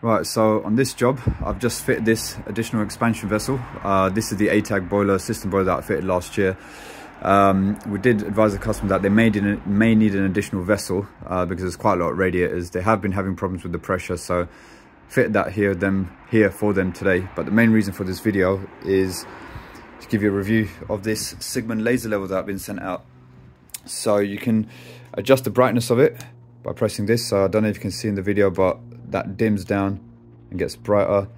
Right, so on this job, I've just fitted this additional expansion vessel. Uh, this is the ATAG boiler, system boiler that I fitted last year. Um, we did advise the customer that they may, may need an additional vessel uh, because there's quite a lot of radiators. They have been having problems with the pressure, so fit that here them here for them today. But the main reason for this video is to give you a review of this Cigman laser level that I've been sent out. So you can adjust the brightness of it by pressing this. So I don't know if you can see in the video, but that dims down and gets brighter.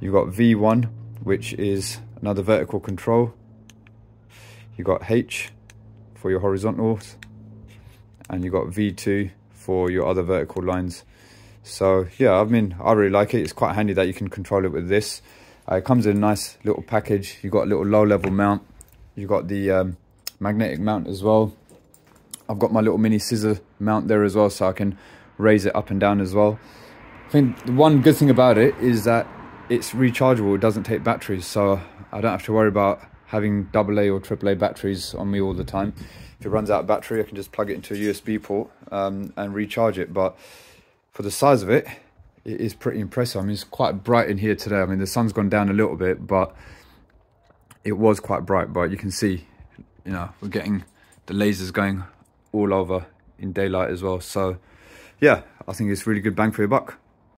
You've got V1, which is another vertical control. You've got H for your horizontals, and you've got V2 for your other vertical lines. So yeah, I mean, I really like it. It's quite handy that you can control it with this. Uh, it comes in a nice little package. You've got a little low level mount. You've got the um, magnetic mount as well. I've got my little mini scissor mount there as well, so I can raise it up and down as well. I think the one good thing about it is that it's rechargeable. It doesn't take batteries, so I don't have to worry about having AA or AAA batteries on me all the time. If it runs out of battery, I can just plug it into a USB port um, and recharge it. But for the size of it, it is pretty impressive. I mean, it's quite bright in here today. I mean, the sun's gone down a little bit, but it was quite bright. But you can see, you know, we're getting the lasers going all over in daylight as well. So, yeah, I think it's really good bang for your buck.